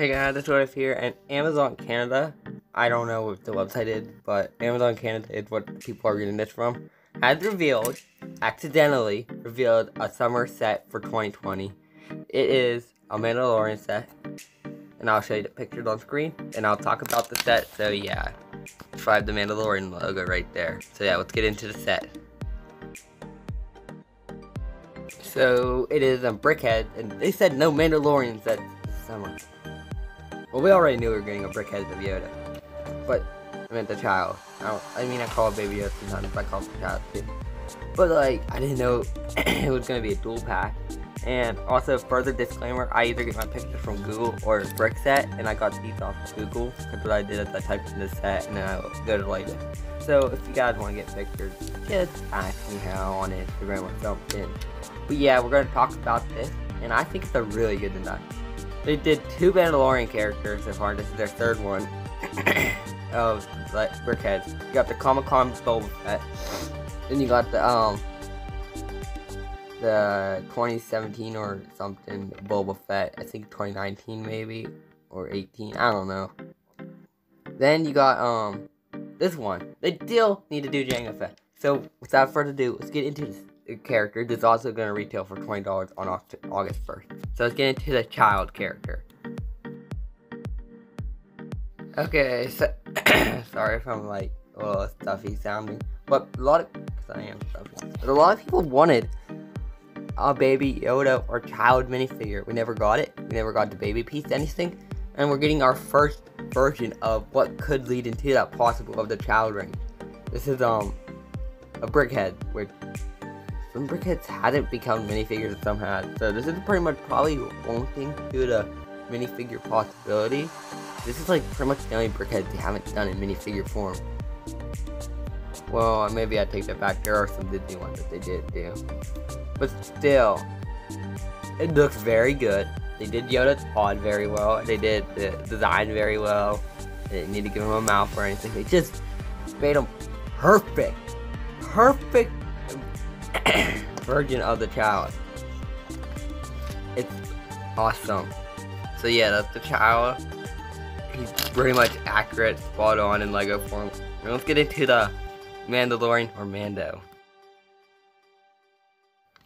Hey guys, it's Joseph here, and Amazon Canada, I don't know what the website is, but Amazon Canada is what people are getting this from, has revealed, accidentally revealed a summer set for 2020. It is a Mandalorian set, and I'll show you the pictures on screen, and I'll talk about the set, so yeah, try the Mandalorian logo right there. So yeah, let's get into the set. So it is a brickhead, and they said no Mandalorian set summer. Well, we already knew we were getting a brickhead of Yoda, but I meant the child. I, I mean, I call it Baby Yoda sometimes, I call it the child too. But like, I didn't know it was gonna be a dual pack. And also, further disclaimer: I either get my pictures from Google or Brickset, and I got these off of Google. because what I did. Is I typed in the set, and then I go to like it. So if you guys want to get pictures, just ask me how on Instagram or something. But yeah, we're gonna talk about this, and I think it's a really good design. They did two Mandalorian characters so far. This is their third one. of like BrickHeadz. You got the Comic Con Boba Fett. Then you got the um the 2017 or something Boba Fett. I think 2019 maybe or 18. I don't know. Then you got um this one. They still need to do Jango Fett. So without further ado, let's get into this character that's also going to retail for $20 on August 1st. So let's get into the child character. Okay, so sorry if I'm like a little stuffy sounding, but a lot of because I am stuffy. But a lot of people wanted a baby Yoda or child minifigure. We never got it. We never got the baby piece, anything, and we're getting our first version of what could lead into that possible of the child range. This is um a brickhead, which some brickheads hadn't become minifigures and some had. So this is pretty much probably one thing to the minifigure possibility. This is like pretty much the only brickheads they haven't done in minifigure form. Well, maybe I take that back. There are some Disney ones that they did do. But still, it looks very good. They did Yoda's pod very well. They did the design very well. They didn't need to give him a mouth or anything. They just made him perfect. Perfect version of the child. It's awesome. So yeah, that's the child. He's pretty much accurate, spot on in Lego form. Let's get into the Mandalorian or Mando.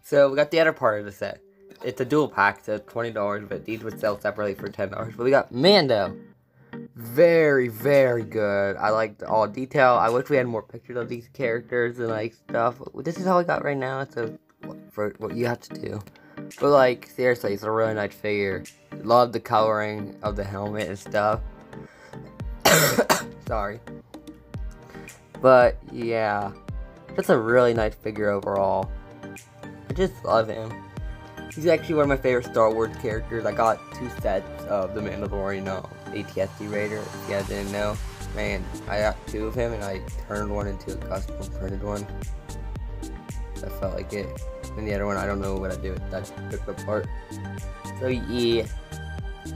So we got the other part of the set. It's a dual pack, so $20, but these would sell separately for $10. But we got Mando. Very, very good. I like all detail. I wish we had more pictures of these characters and like stuff. This is all I got right now. It's a for what you have to do. But like seriously, it's a really nice figure. Love the coloring of the helmet and stuff. Sorry. But yeah, just a really nice figure overall. I just love him. He's actually one of my favorite Star Wars characters. I got two sets of the Mandalorian uh, ATST Raider, if you guys didn't know. Man, I got two of him and I turned one into a custom printed one. I felt like it. And the other one, I don't know what I do with that. Took the part. So yeah.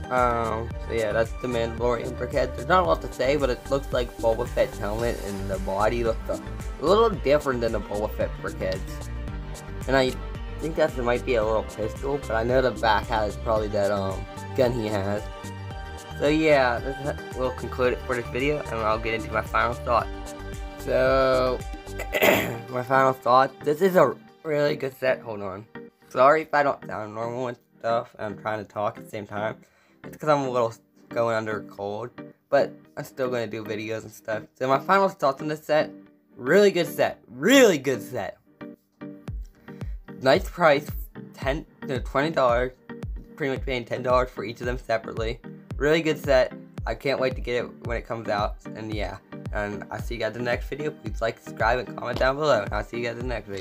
Um, so yeah, that's the Mandalorian brickhead. There's not a lot to say, but it looks like Boba Fett's helmet and the body looks a, a little different than the Boba Fett brickheads. And I think that there might be a little pistol, but I know the back hat is probably that um gun he has. So yeah, this will conclude it for this video, and I'll get into my final thoughts. So, my final thoughts. This is a really good set. Hold on. Sorry if I don't sound normal and stuff. I'm trying to talk at the same time. It's because I'm a little going under a cold. But I'm still going to do videos and stuff. So my final thoughts on this set. Really good set. Really good set. Nice price. 10 to $20. Pretty much paying $10 for each of them separately. Really good set. I can't wait to get it when it comes out. And yeah. And I'll see you guys in the next video. Please like, subscribe, and comment down below. And I'll see you guys in the next video.